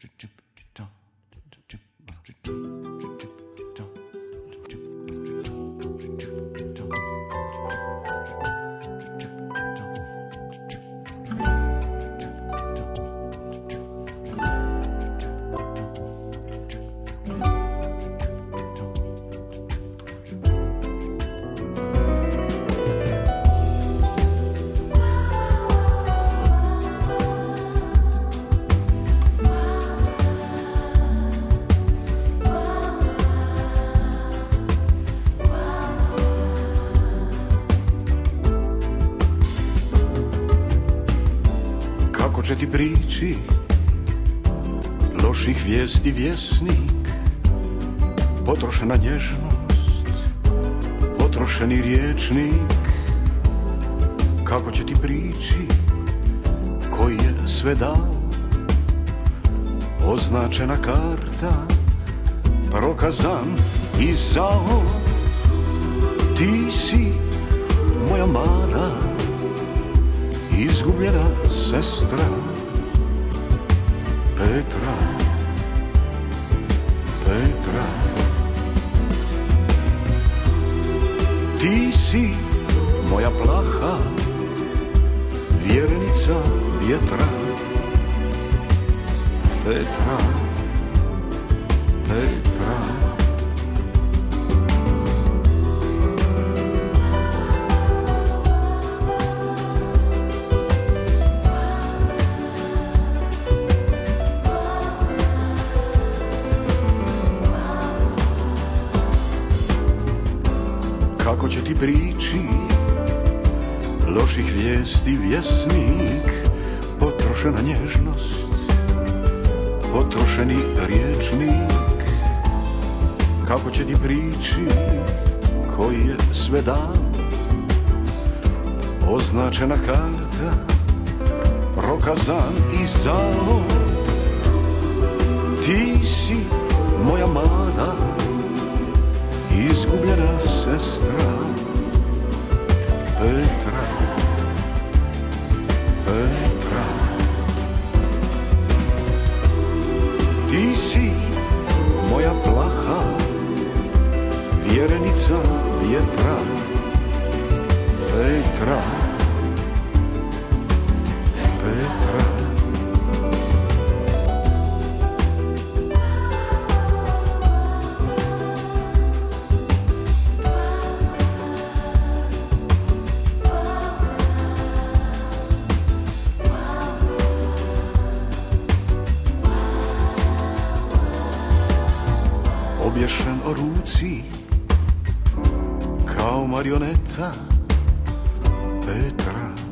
Kako će ti prići. Loših vijesti vjesnik Potrošena nježnost Potrošeni riječnik Kako će ti prići? Koji je sve dao? Označena karta Prokazan i zao. Ti si moja mala Izgubljena сестра Петра, Петра. Ти си моя плаха, вірниця вітра, Петра, Петра. Kako će ti prići? Loših vijesti vjesnik Potrošena nježnost Potrošeni riječnik Kako će ti prići? Koji je sve dao Označena karta Prokazan i zao. Ti si moja mala Izgubljena sestra Petra Petra Ti si moja plaha Vjerenica vjetra Petra Petra obješen o ruci kao marioneta Petra